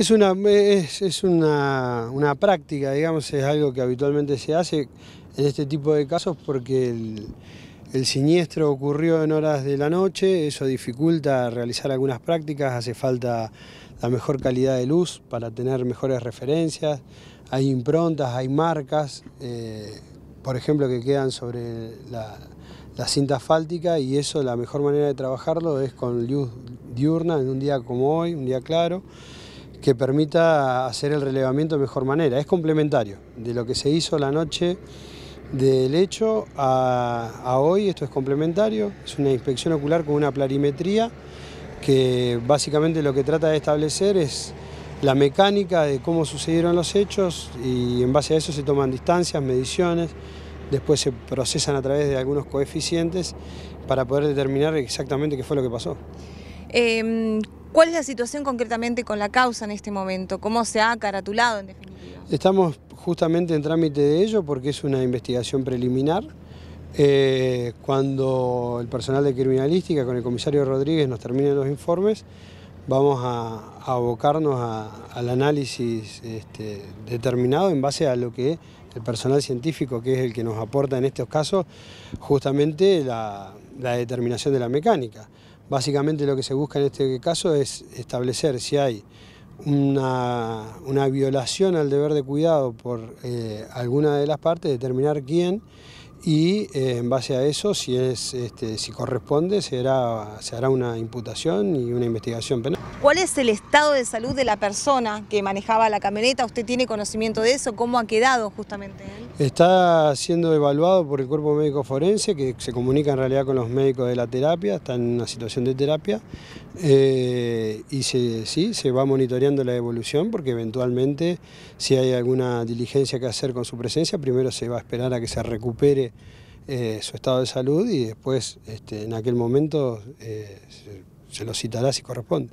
Es una, es, una, práctica, digamos, es algo que habitualmente se hace en este tipo de casos porque el, siniestro ocurrió en horas de la noche, eso dificulta realizar algunas prácticas, hace falta la mejor calidad de luz para tener mejores referencias, hay improntas, hay marcas, eh, por ejemplo, que quedan sobre la, la cinta asfáltica y eso la mejor manera de trabajarlo es con luz diurna en un día como hoy, un día claro que permita hacer el relevamiento de mejor manera. Es complementario de lo que se hizo la noche del hecho a, hoy, esto es complementario, es una inspección ocular con una plarimetría que básicamente lo que trata de establecer es la mecánica de cómo sucedieron los hechos y en base a eso se toman distancias, mediciones, después se procesan a través de algunos coeficientes para poder determinar exactamente qué fue lo que pasó. Em, ¿Cuál es la situación concretamente con la causa en este momento? ¿Cómo se ha caratulado en definitiva? Estamos justamente en trámite de ello porque es una investigación preliminar. Eh, cuando el personal de criminalística con el comisario Rodríguez nos termine los informes, vamos a, abocarnos al análisis este, determinado en base a lo que el personal científico, que es el que nos aporta en estos casos, justamente la determinación de la mecánica. Básicamente lo que se busca en este caso es establecer si hay una, violación al deber de cuidado por eh, alguna de las partes, determinar quién y eh, en base a eso, si, es, este, si corresponde, se hará, se hará una imputación y una investigación penal. ¿Cuál es el estado de salud de la persona que manejaba la camioneta? ¿Usted tiene conocimiento de eso? ¿Cómo ha quedado justamente él? Está siendo evaluado por el cuerpo médico forense, que se comunica en realidad con los médicos de la terapia, está en una situación de terapia, eh, y sí, se va monitoreando la evolución, porque eventualmente si hay alguna diligencia que hacer con su presencia, primero se va a esperar a que se recupere eh, su estado de salud y después este, en aquel momento eh, se lo citará si corresponde.